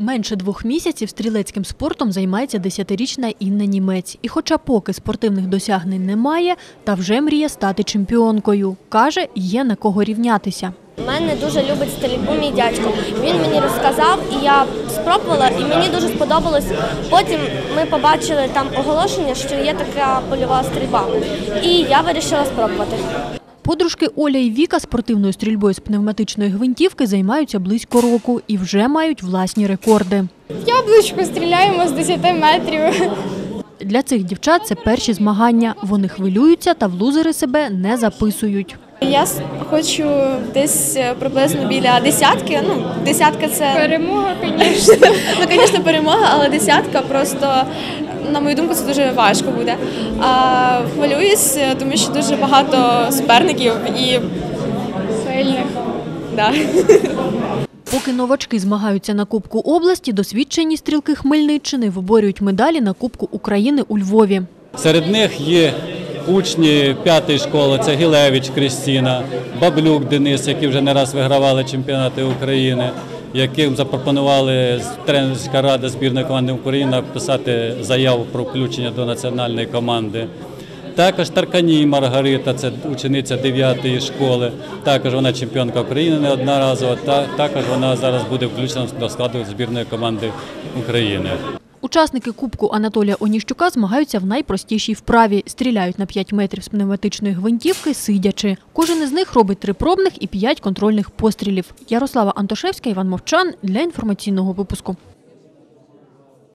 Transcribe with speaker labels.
Speaker 1: Менше двох місяців стрілецьким спортом займається десятирічна Інна Німець. І хоча поки спортивних досягнень немає, та вже мріє стати чемпіонкою. Каже, є на кого рівнятися.
Speaker 2: Мене дуже любить стрільбу мій дядько. Він мені розказав, і я спробувала, і мені дуже сподобалось. Потім ми побачили там оголошення, що є така польова стрільба. І я вирішила спробувати.
Speaker 1: Подружки Оля і Віка спортивною стрільбою з пневматичної гвинтівки займаються близько року і вже мають власні рекорди.
Speaker 3: Яблучко стріляємо з 10 метрів.
Speaker 1: Для цих дівчат це перші змагання. Вони хвилюються та в лузери себе не записують.
Speaker 4: Я хочу десь е, приблизно біля десятки. Ну, десятка це
Speaker 3: Перемога, звісно.
Speaker 4: ну, звісно, перемога, але десятка просто, на мою думку, це дуже важко буде. А хвилююсь, е, тому що дуже багато суперників і
Speaker 3: Сильних.
Speaker 4: да.
Speaker 1: Поки новачки змагаються на Кубку області, досвідчені стрілки Хмельниччини виборюють медалі на Кубку України у Львові.
Speaker 5: Серед них є учні п'ятої школи, це Гілевич Крістіна, Баблюк Денис, які вже не раз вигравали чемпіонати України, яким запропонували тренерська рада збірної команди України написати заяву про включення до національної команди. Також Тарканій Маргарита, це учениця 9 школи. Також вона чемпіонка України неодноразово. Та також вона зараз буде включена до складу збірної команди України.
Speaker 1: Учасники Кубку Анатолія Оніщука змагаються в найпростішій вправі. Стріляють на 5 метрів з пневматичної гвинтівки, сидячи. Кожен із них робить три пробних і п'ять контрольних пострілів. Ярослава Антошевська, Іван Мовчан для інформаційного випуску.